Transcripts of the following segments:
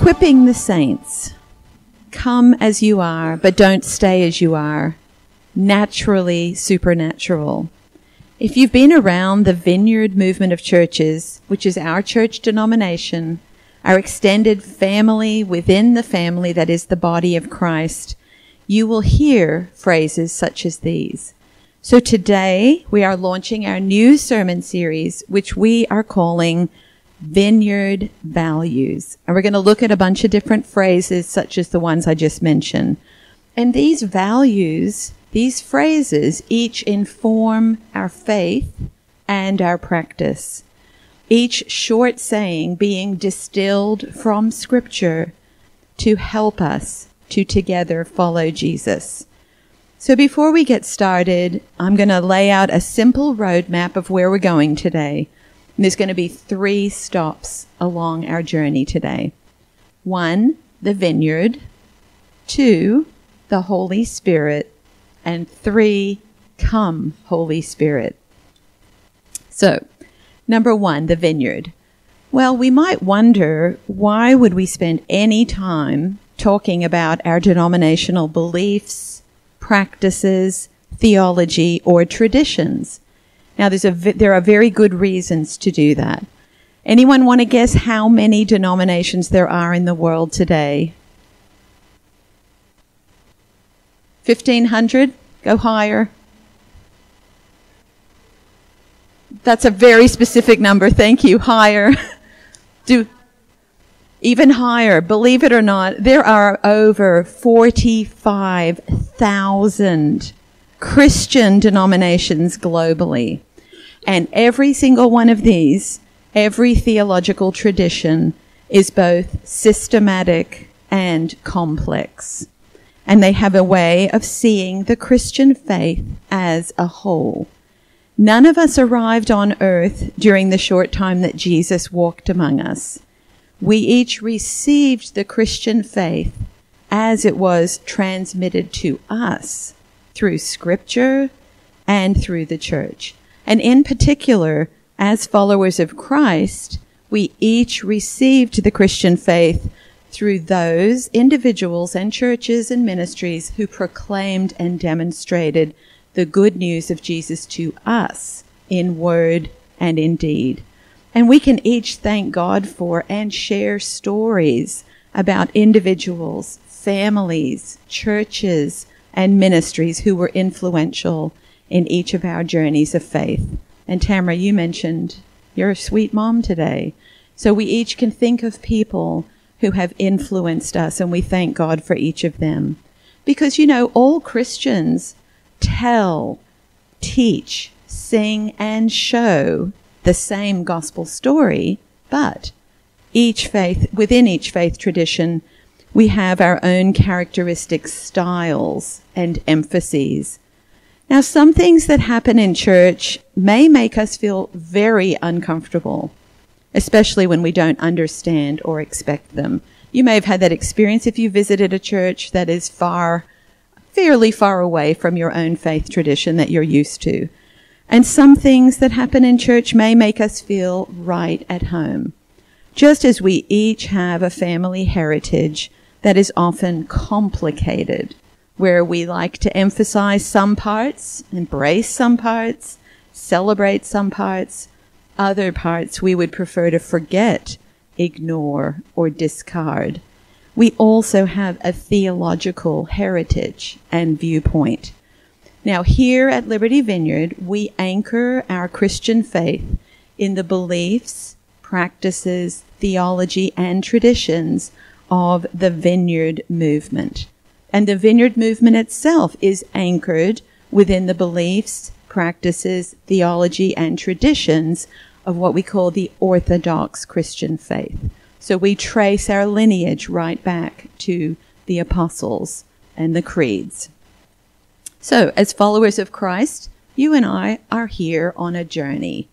equipping the saints. Come as you are, but don't stay as you are. Naturally supernatural. If you've been around the vineyard movement of churches, which is our church denomination, our extended family within the family that is the body of Christ, you will hear phrases such as these. So today we are launching our new sermon series, which we are calling Vineyard Values. And we're going to look at a bunch of different phrases such as the ones I just mentioned. And these values these phrases each inform our faith and our practice, each short saying being distilled from Scripture to help us to together follow Jesus. So before we get started, I'm going to lay out a simple roadmap of where we're going today. And there's going to be three stops along our journey today. One, the vineyard. Two, the Holy Spirit and three, come, Holy Spirit. So, number one, the vineyard. Well, we might wonder why would we spend any time talking about our denominational beliefs, practices, theology, or traditions? Now, there's a, there are very good reasons to do that. Anyone want to guess how many denominations there are in the world today? 1500? Go higher. That's a very specific number. Thank you. Higher. Do even higher. Believe it or not, there are over 45,000 Christian denominations globally. And every single one of these, every theological tradition is both systematic and complex and they have a way of seeing the Christian faith as a whole. None of us arrived on earth during the short time that Jesus walked among us. We each received the Christian faith as it was transmitted to us through scripture and through the church. And in particular, as followers of Christ, we each received the Christian faith through those individuals and churches and ministries who proclaimed and demonstrated the good news of Jesus to us in word and in deed. And we can each thank God for and share stories about individuals, families, churches, and ministries who were influential in each of our journeys of faith. And Tamara, you mentioned you're a sweet mom today. So we each can think of people who have influenced us, and we thank God for each of them. Because, you know, all Christians tell, teach, sing, and show the same gospel story, but each faith, within each faith tradition, we have our own characteristic styles and emphases. Now, some things that happen in church may make us feel very uncomfortable especially when we don't understand or expect them. You may have had that experience if you visited a church that is far, fairly far away from your own faith tradition that you're used to. And some things that happen in church may make us feel right at home. Just as we each have a family heritage that is often complicated, where we like to emphasize some parts, embrace some parts, celebrate some parts, other parts we would prefer to forget, ignore, or discard. We also have a theological heritage and viewpoint. Now, here at Liberty Vineyard, we anchor our Christian faith in the beliefs, practices, theology, and traditions of the Vineyard movement. And the Vineyard movement itself is anchored within the beliefs, practices, theology, and traditions of what we call the Orthodox Christian faith. So we trace our lineage right back to the apostles and the creeds. So, as followers of Christ, you and I are here on a journey.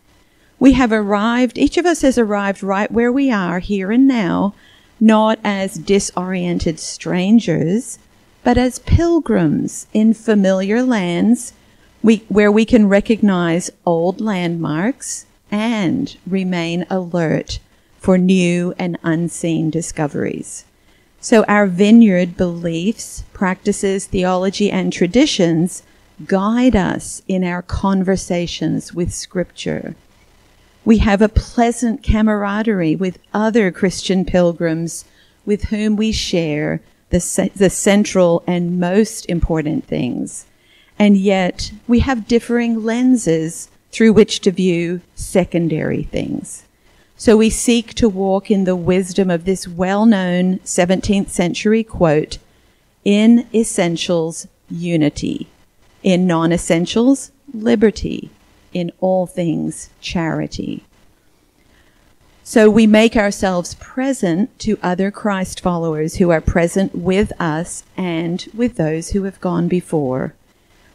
We have arrived, each of us has arrived right where we are here and now, not as disoriented strangers, but as pilgrims in familiar lands we, where we can recognize old landmarks and remain alert for new and unseen discoveries. So our vineyard beliefs, practices, theology, and traditions guide us in our conversations with Scripture. We have a pleasant camaraderie with other Christian pilgrims with whom we share the, the central and most important things. And yet we have differing lenses through which to view secondary things. So we seek to walk in the wisdom of this well-known 17th century quote, in essentials, unity. In non-essentials, liberty. In all things, charity. So we make ourselves present to other Christ followers who are present with us and with those who have gone before.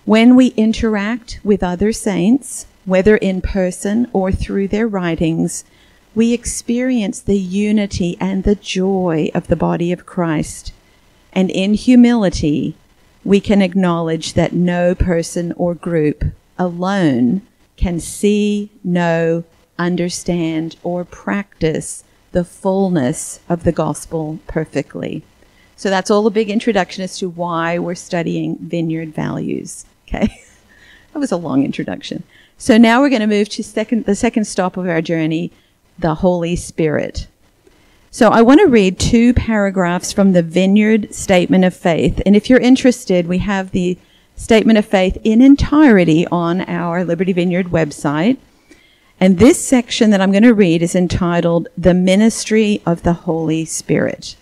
When we interact with other saints, whether in person or through their writings, we experience the unity and the joy of the body of Christ. And in humility, we can acknowledge that no person or group alone can see, know, understand, or practice the fullness of the gospel perfectly. So that's all a big introduction as to why we're studying vineyard values. Okay. that was a long introduction. So now we're going to move to second, the second stop of our journey, the Holy Spirit. So I want to read two paragraphs from the Vineyard Statement of Faith. And if you're interested, we have the Statement of Faith in entirety on our Liberty Vineyard website. And this section that I'm going to read is entitled The Ministry of the Holy Spirit.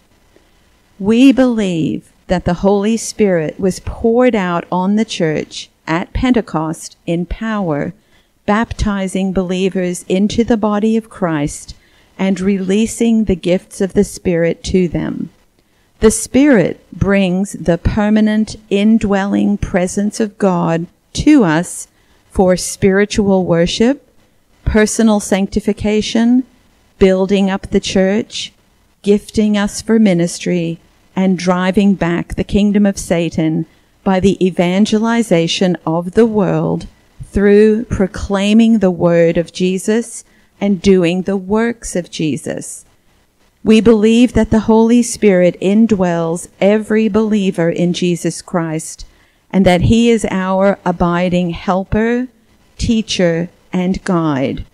We believe that the Holy Spirit was poured out on the church at Pentecost in power baptizing believers into the body of Christ and releasing the gifts of the Spirit to them. The Spirit brings the permanent indwelling presence of God to us for spiritual worship, personal sanctification, building up the church, gifting us for ministry, and driving back the kingdom of Satan by the evangelization of the world through proclaiming the word of Jesus and doing the works of Jesus. We believe that the Holy Spirit indwells every believer in Jesus Christ and that he is our abiding helper, teacher, and guide.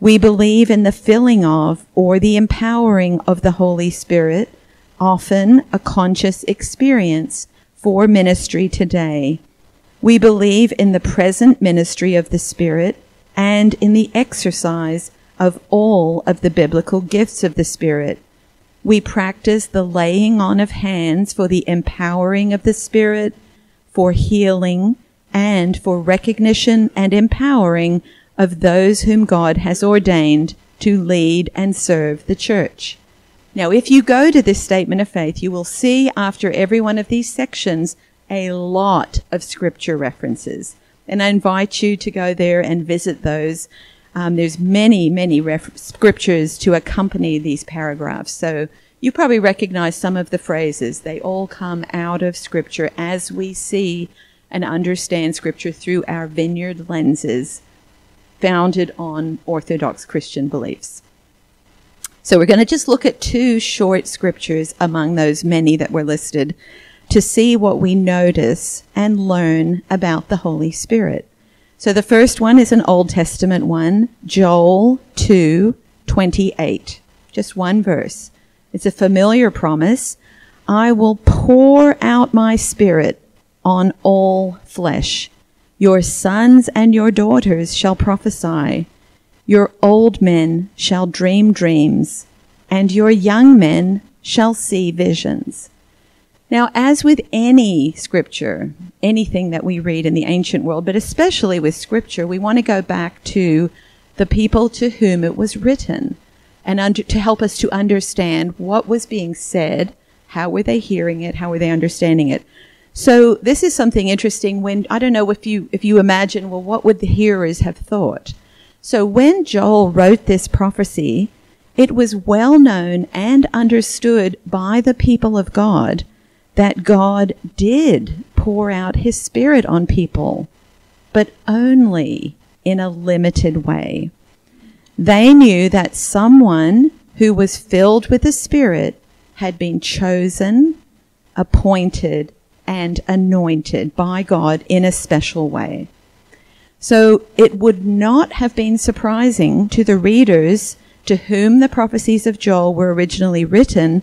We believe in the filling of or the empowering of the Holy Spirit, often a conscious experience for ministry today. We believe in the present ministry of the Spirit and in the exercise of all of the biblical gifts of the Spirit. We practice the laying on of hands for the empowering of the Spirit, for healing, and for recognition and empowering of those whom God has ordained to lead and serve the church. Now, if you go to this statement of faith, you will see after every one of these sections a lot of scripture references. And I invite you to go there and visit those. Um, there's many, many ref- scriptures to accompany these paragraphs. So you probably recognize some of the phrases. They all come out of scripture as we see and understand scripture through our vineyard lenses founded on Orthodox Christian beliefs. So we're going to just look at two short scriptures among those many that were listed to see what we notice and learn about the Holy Spirit. So the first one is an Old Testament one, Joel 2, 28. Just one verse. It's a familiar promise. I will pour out my spirit on all flesh. Your sons and your daughters shall prophesy. Your old men shall dream dreams, and your young men shall see visions. Now, as with any scripture, anything that we read in the ancient world, but especially with scripture, we want to go back to the people to whom it was written and under, to help us to understand what was being said, how were they hearing it, how were they understanding it. So this is something interesting when, I don't know if you, if you imagine, well, what would the hearers have thought? So when Joel wrote this prophecy, it was well known and understood by the people of God that God did pour out his spirit on people, but only in a limited way. They knew that someone who was filled with the Spirit had been chosen, appointed, and anointed by God in a special way. So it would not have been surprising to the readers to whom the prophecies of Joel were originally written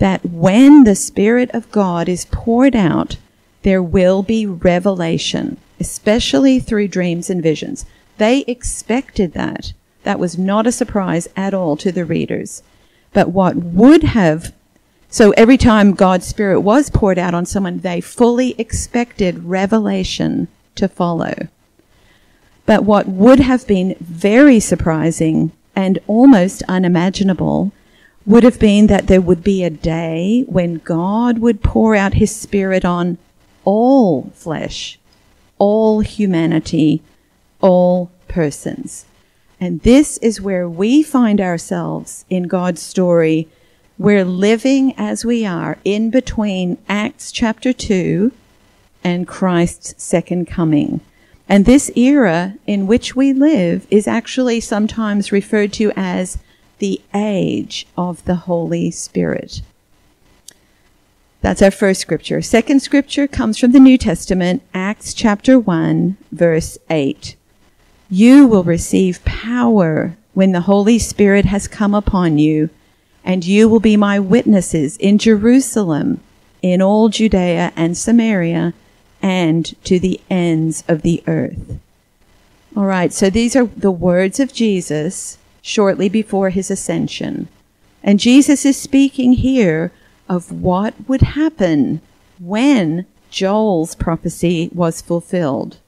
that when the Spirit of God is poured out, there will be revelation, especially through dreams and visions. They expected that. That was not a surprise at all to the readers. But what would have, so every time God's Spirit was poured out on someone, they fully expected revelation to follow. But what would have been very surprising and almost unimaginable would have been that there would be a day when God would pour out his Spirit on all flesh, all humanity, all persons. And this is where we find ourselves in God's story. We're living as we are in between Acts chapter 2 and Christ's second coming. And this era in which we live is actually sometimes referred to as the age of the Holy Spirit. That's our first scripture. Second scripture comes from the New Testament, Acts chapter 1, verse 8. You will receive power when the Holy Spirit has come upon you, and you will be my witnesses in Jerusalem, in all Judea and Samaria, and to the ends of the earth. All right, so these are the words of Jesus shortly before his ascension. And Jesus is speaking here of what would happen when Joel's prophecy was fulfilled.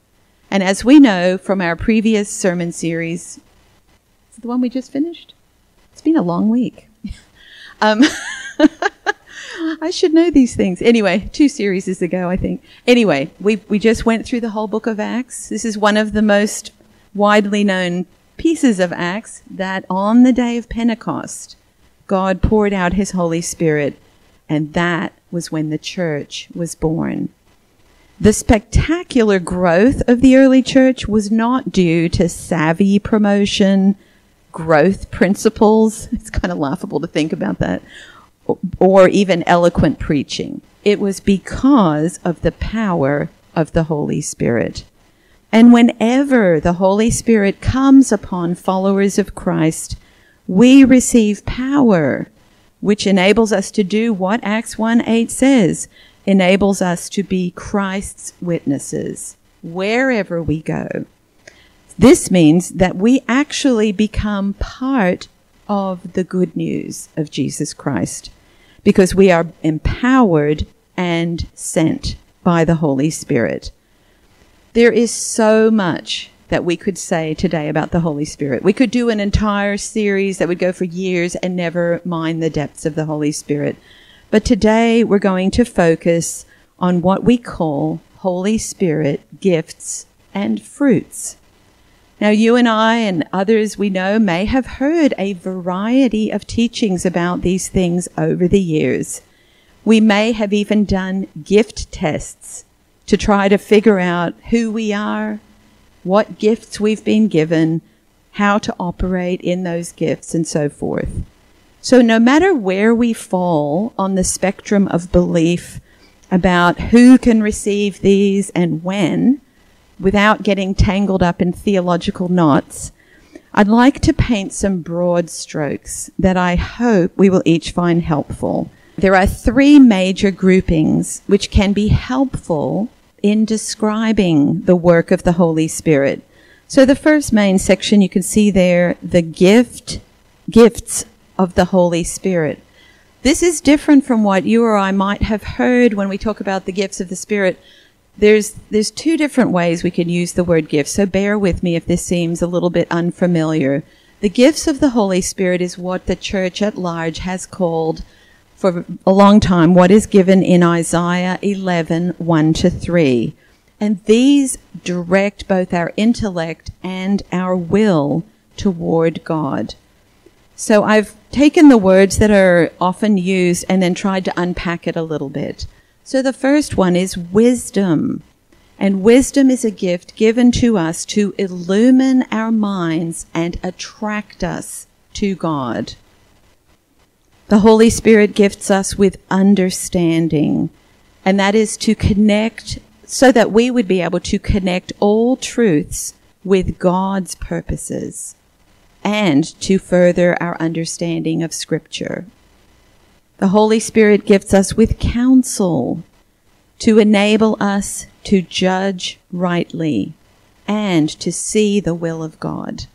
And as we know from our previous sermon series, the one we just finished? It's been a long week. um, I should know these things. Anyway, two series ago, I think. Anyway, we, we just went through the whole book of Acts. This is one of the most widely known pieces of Acts that on the day of Pentecost, God poured out his Holy Spirit, and that was when the church was born. The spectacular growth of the early church was not due to savvy promotion, growth principles. It's kind of laughable to think about that. Or even eloquent preaching. It was because of the power of the Holy Spirit. And whenever the Holy Spirit comes upon followers of Christ, we receive power, which enables us to do what Acts 1 8 says enables us to be Christ's witnesses wherever we go. This means that we actually become part of the good news of Jesus Christ because we are empowered and sent by the Holy Spirit. There is so much that we could say today about the Holy Spirit. We could do an entire series that would go for years and never mind the depths of the Holy Spirit. But today we're going to focus on what we call Holy Spirit gifts and fruits. Now, you and I and others we know may have heard a variety of teachings about these things over the years. We may have even done gift tests to try to figure out who we are, what gifts we've been given, how to operate in those gifts, and so forth. So no matter where we fall on the spectrum of belief about who can receive these and when, without getting tangled up in theological knots, I'd like to paint some broad strokes that I hope we will each find helpful. There are three major groupings which can be helpful in describing the work of the Holy Spirit. So the first main section you can see there, the gift, gifts of the Holy Spirit. This is different from what you or I might have heard when we talk about the gifts of the Spirit. There's, there's two different ways we can use the word gift, so bear with me if this seems a little bit unfamiliar. The gifts of the Holy Spirit is what the church at large has called for a long time what is given in Isaiah 11, 1 to 3. And these direct both our intellect and our will toward God. So I've taken the words that are often used and then tried to unpack it a little bit. So the first one is wisdom. And wisdom is a gift given to us to illumine our minds and attract us to God. The Holy Spirit gifts us with understanding, and that is to connect so that we would be able to connect all truths with God's purposes and to further our understanding of Scripture. The Holy Spirit gifts us with counsel to enable us to judge rightly and to see the will of God.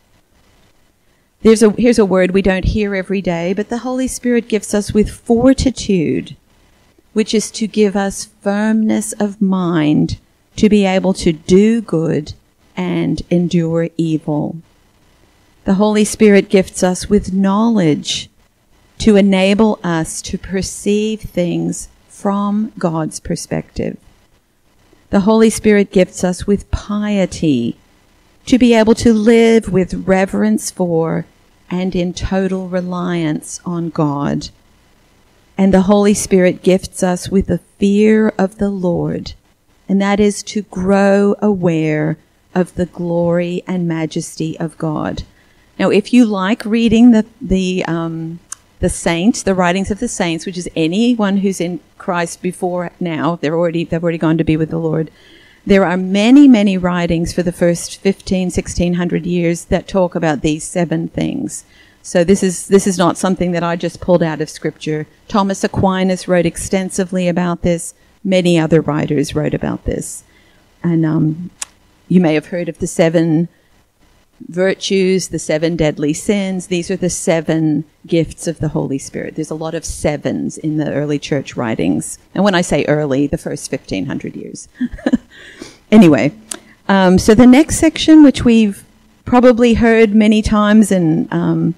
There's a, here's a word we don't hear every day, but the Holy Spirit gives us with fortitude, which is to give us firmness of mind to be able to do good and endure evil. The Holy Spirit gifts us with knowledge to enable us to perceive things from God's perspective. The Holy Spirit gifts us with piety to be able to live with reverence for and in total reliance on God. And the Holy Spirit gifts us with the fear of the Lord, and that is to grow aware of the glory and majesty of God. Now, if you like reading the, the, um, the saints, the writings of the saints, which is anyone who's in Christ before now, they're already, they've already gone to be with the Lord. There are many, many writings for the first 15, 1600 years that talk about these seven things. So this is, this is not something that I just pulled out of scripture. Thomas Aquinas wrote extensively about this. Many other writers wrote about this. And, um, you may have heard of the seven virtues, the seven deadly sins. These are the seven gifts of the Holy Spirit. There's a lot of sevens in the early church writings. And when I say early, the first 1500 years. anyway, um, so the next section, which we've probably heard many times and um,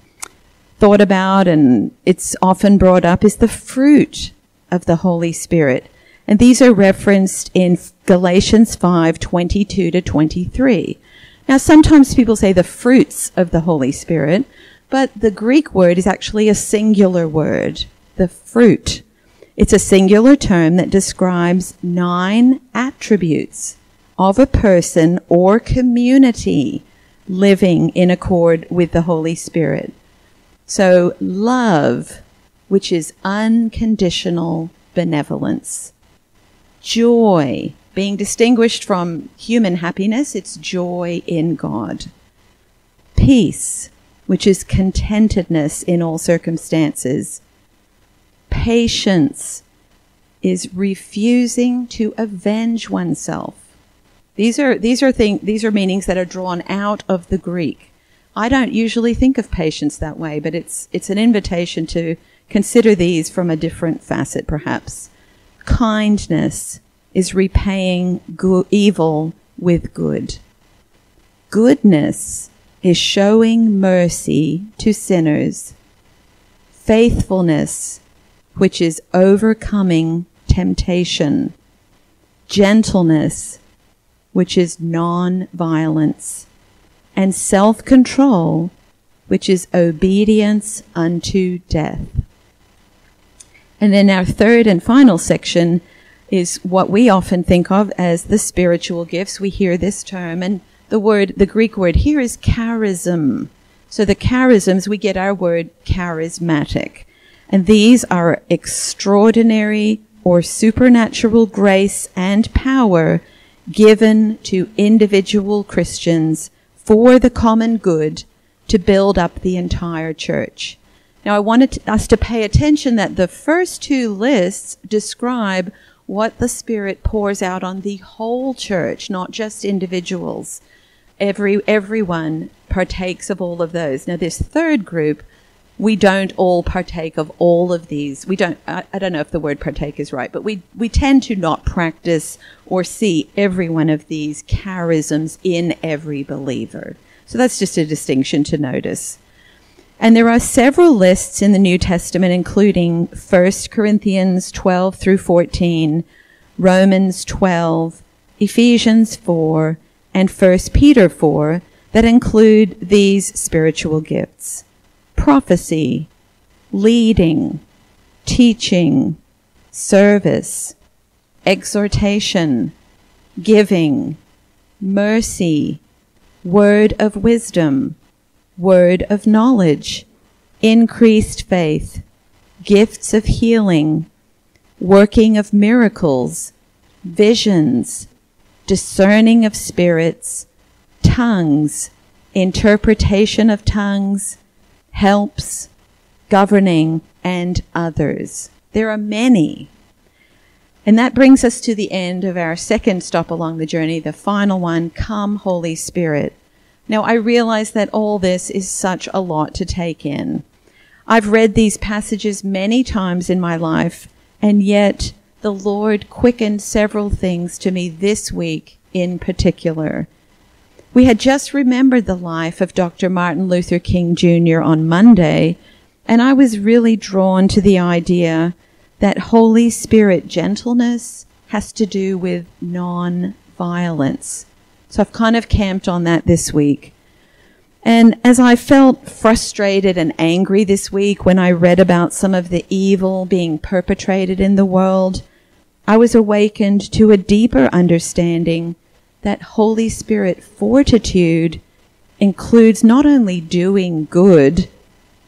thought about, and it's often brought up, is the fruit of the Holy Spirit. And these are referenced in Galatians 5 22 to 23. Now, sometimes people say the fruits of the Holy Spirit, but the Greek word is actually a singular word, the fruit. It's a singular term that describes nine attributes of a person or community living in accord with the Holy Spirit. So, love, which is unconditional benevolence, joy, being distinguished from human happiness, it's joy in God. Peace, which is contentedness in all circumstances. Patience is refusing to avenge oneself. These are, these are things, these are meanings that are drawn out of the Greek. I don't usually think of patience that way, but it's, it's an invitation to consider these from a different facet, perhaps. Kindness, is repaying go- evil with good. Goodness is showing mercy to sinners. Faithfulness, which is overcoming temptation. Gentleness, which is non-violence. And self-control, which is obedience unto death. And then our third and final section is what we often think of as the spiritual gifts. We hear this term and the word, the Greek word here is charism. So the charisms, we get our word charismatic. And these are extraordinary or supernatural grace and power given to individual Christians for the common good to build up the entire church. Now I wanted us to pay attention that the first two lists describe what the Spirit pours out on the whole church, not just individuals. Every, everyone partakes of all of those. Now, this third group, we don't all partake of all of these. We don't, I, I, don't know if the word partake is right, but we, we tend to not practice or see every one of these charisms in every believer. So that's just a distinction to notice. And there are several lists in the New Testament, including 1 Corinthians 12 through 14, Romans 12, Ephesians 4, and 1 Peter 4, that include these spiritual gifts prophecy, leading, teaching, service, exhortation, giving, mercy, word of wisdom word of knowledge, increased faith, gifts of healing, working of miracles, visions, discerning of spirits, tongues, interpretation of tongues, helps, governing, and others. There are many. And that brings us to the end of our second stop along the journey, the final one, Come Holy Spirit. Now I realize that all this is such a lot to take in. I've read these passages many times in my life, and yet the Lord quickened several things to me this week in particular. We had just remembered the life of Dr. Martin Luther King Jr. on Monday, and I was really drawn to the idea that Holy Spirit gentleness has to do with non violence. So I've kind of camped on that this week. And as I felt frustrated and angry this week when I read about some of the evil being perpetrated in the world, I was awakened to a deeper understanding that Holy Spirit fortitude includes not only doing good,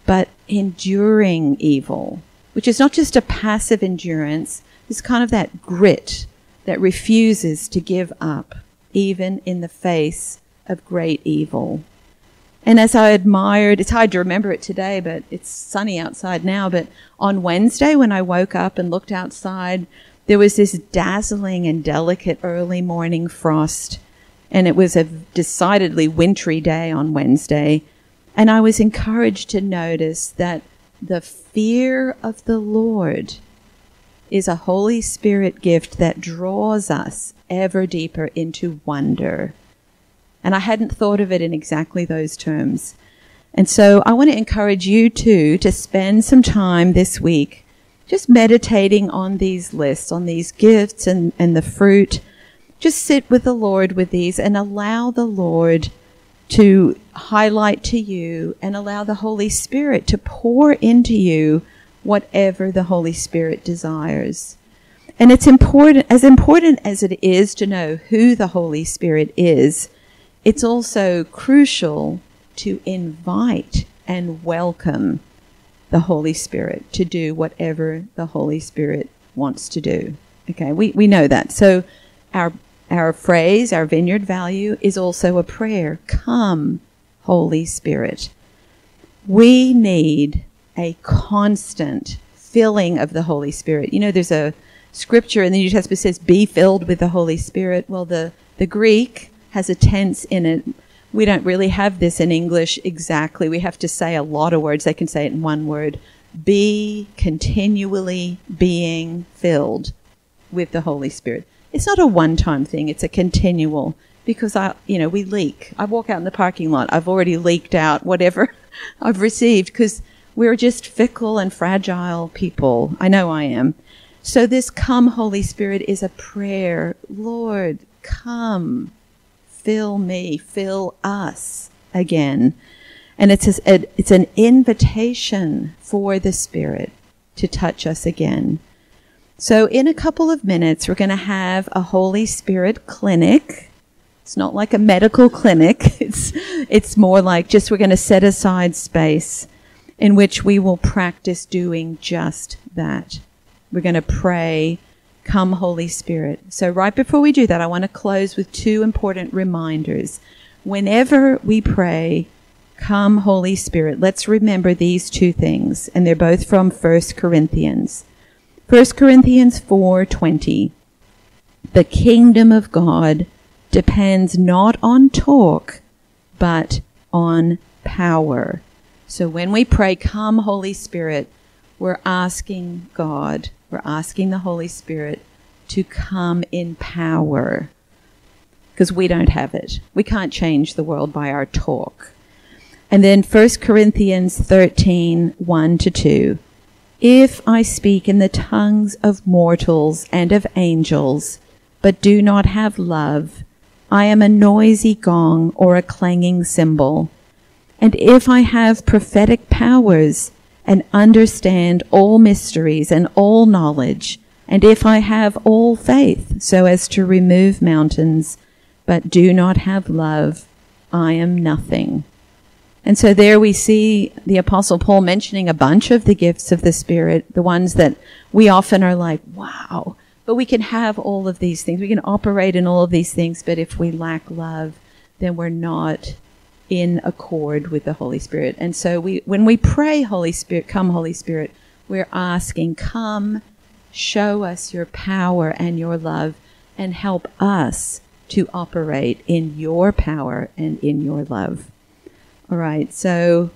but enduring evil which is not just a passive endurance, it's kind of that grit that refuses to give up, even in the face of great evil. And as I admired, it's hard to remember it today, but it's sunny outside now. But on Wednesday, when I woke up and looked outside, there was this dazzling and delicate early morning frost. And it was a decidedly wintry day on Wednesday. And I was encouraged to notice that the fear of the Lord is a Holy Spirit gift that draws us ever deeper into wonder. And I hadn't thought of it in exactly those terms. And so I want to encourage you too to spend some time this week just meditating on these lists, on these gifts and, and the fruit. Just sit with the Lord with these and allow the Lord to highlight to you and allow the Holy Spirit to pour into you whatever the Holy Spirit desires. And it's important, as important as it is to know who the Holy Spirit is, it's also crucial to invite and welcome the Holy Spirit to do whatever the Holy Spirit wants to do. Okay, we, we know that. So our our phrase, our vineyard value, is also a prayer. Come, Holy Spirit. We need a constant filling of the Holy Spirit. You know, there's a scripture in the New Testament says, be filled with the Holy Spirit. Well, the, the Greek has a tense in it. We don't really have this in English exactly. We have to say a lot of words. They can say it in one word. Be continually being filled with the Holy Spirit it's not a one time thing, it's a continual because I, you know, we leak. I walk out in the parking lot, I've already leaked out whatever I've received because we're just fickle and fragile people. I know I am. So this come Holy Spirit is a prayer. Lord, come, fill me, fill us again. And it's a, it's an invitation for the Spirit to touch us again. So, in a couple of minutes, we're going to have a Holy Spirit clinic. It's not like a medical clinic. It's, it's more like just we're going to set aside space in which we will practice doing just that. We're going to pray, Come, Holy Spirit. So, right before we do that, I want to close with two important reminders. Whenever we pray, Come, Holy Spirit, let's remember these two things, and they're both from 1 Corinthians. 1 Corinthians 4:20 The kingdom of God depends not on talk but on power. So when we pray come Holy Spirit, we're asking God, we're asking the Holy Spirit to come in power because we don't have it. We can't change the world by our talk. And then 1 Corinthians 13, 1 to 2. If I speak in the tongues of mortals and of angels, but do not have love, I am a noisy gong or a clanging cymbal. And if I have prophetic powers and understand all mysteries and all knowledge, and if I have all faith so as to remove mountains, but do not have love, I am nothing. And so there we see the Apostle Paul mentioning a bunch of the gifts of the Spirit, the ones that we often are like, wow. But we can have all of these things. We can operate in all of these things, but if we lack love, then we're not in accord with the Holy Spirit. And so we, when we pray, Holy Spirit, come, Holy Spirit, we're asking, come, show us your power and your love, and help us to operate in your power and in your love. All right, so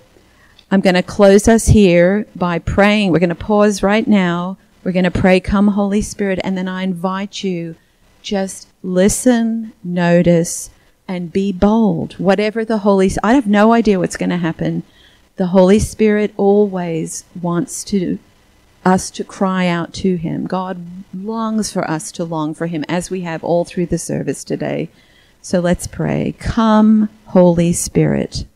I'm going to close us here by praying. We're going to pause right now. We're going to pray, Come, Holy Spirit, and then I invite you just listen, notice, and be bold. Whatever the Holy I have no idea what's going to happen. The Holy Spirit always wants to us to cry out to him. God longs for us to long for him as we have all through the service today. So let's pray. Come, Holy Spirit.